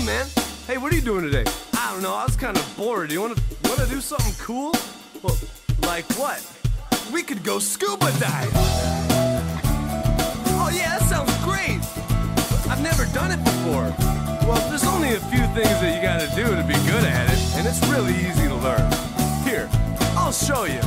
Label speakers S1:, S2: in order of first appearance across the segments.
S1: Hey, man. Hey, what are you doing today? I don't know. I was kind of bored. You want to want to do something cool? Well, like what? We could go scuba dive. Oh yeah, that sounds great. I've never done it before. Well, there's only a few things that you got to do to be good at it, and it's really easy to learn. Here, I'll show you.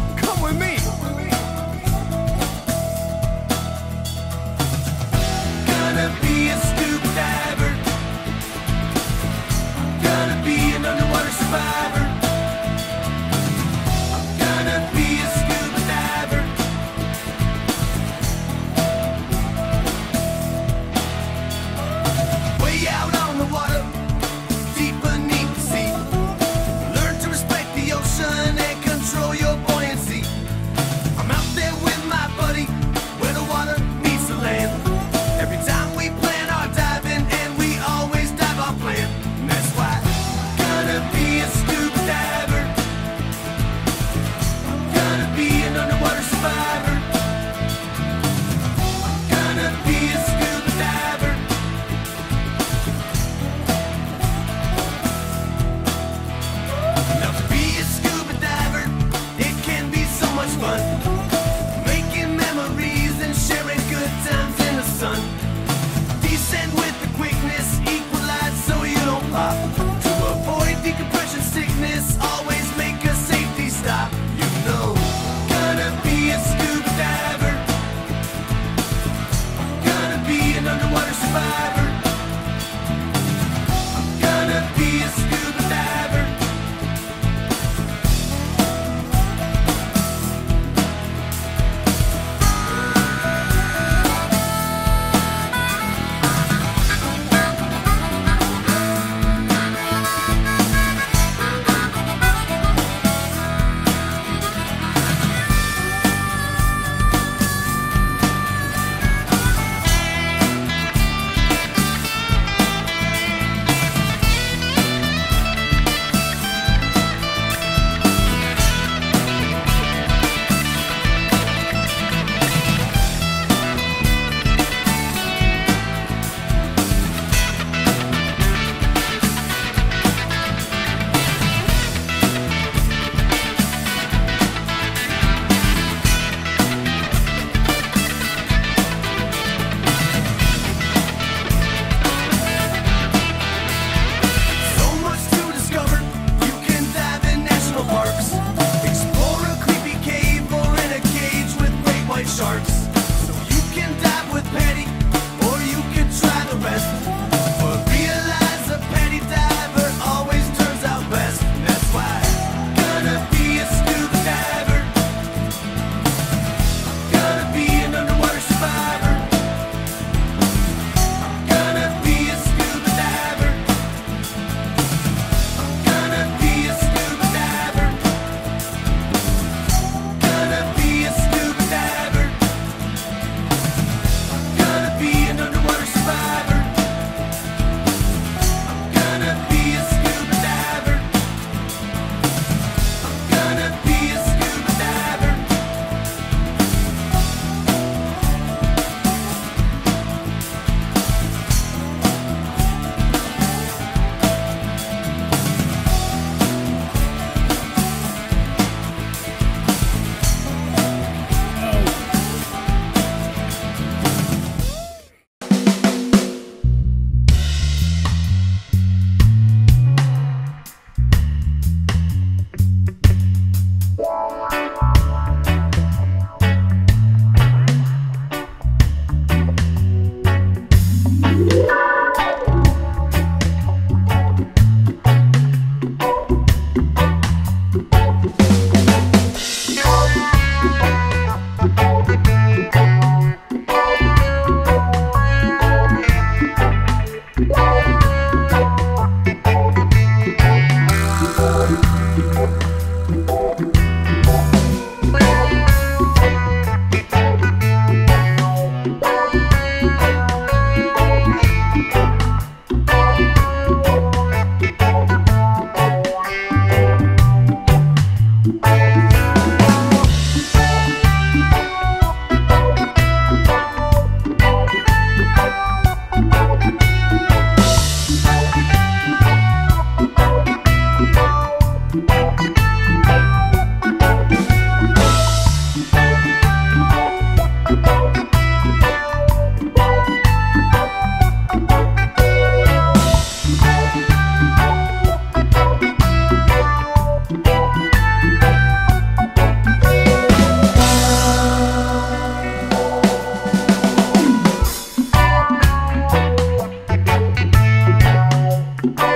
S2: Bye.